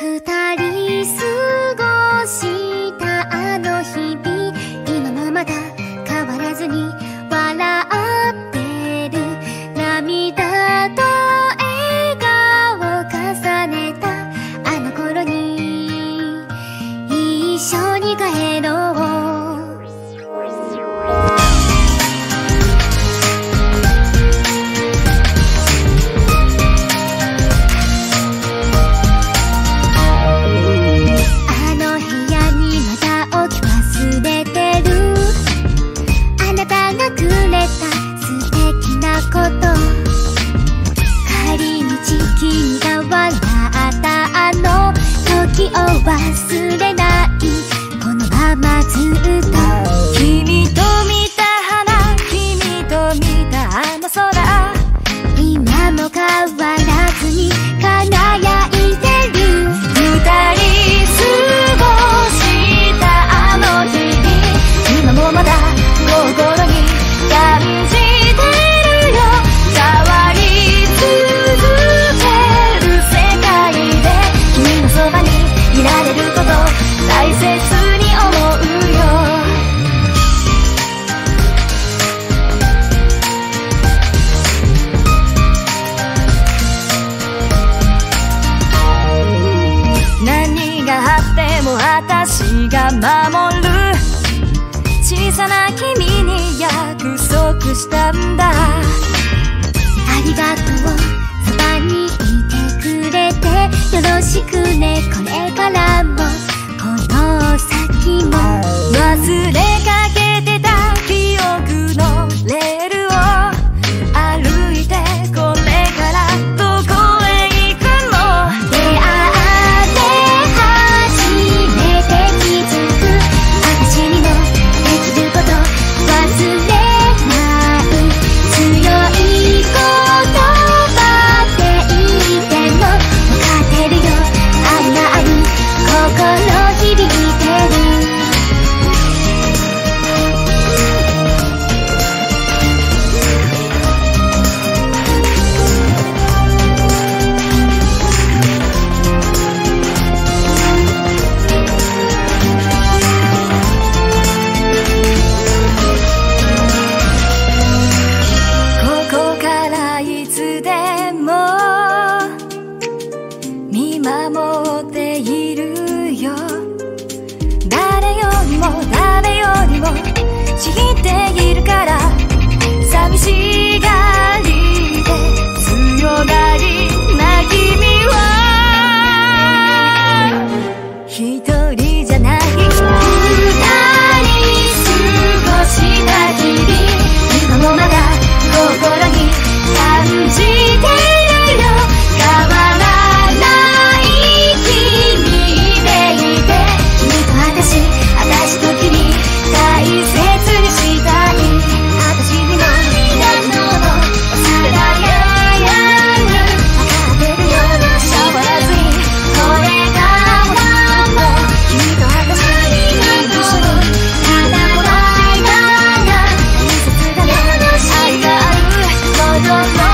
二人私が守る。小さな君に約束したんだ。ありがとう。そばにいてくれてよろしくね。これも知っているから寂しがりで強がりな君は。一人じゃ your mind.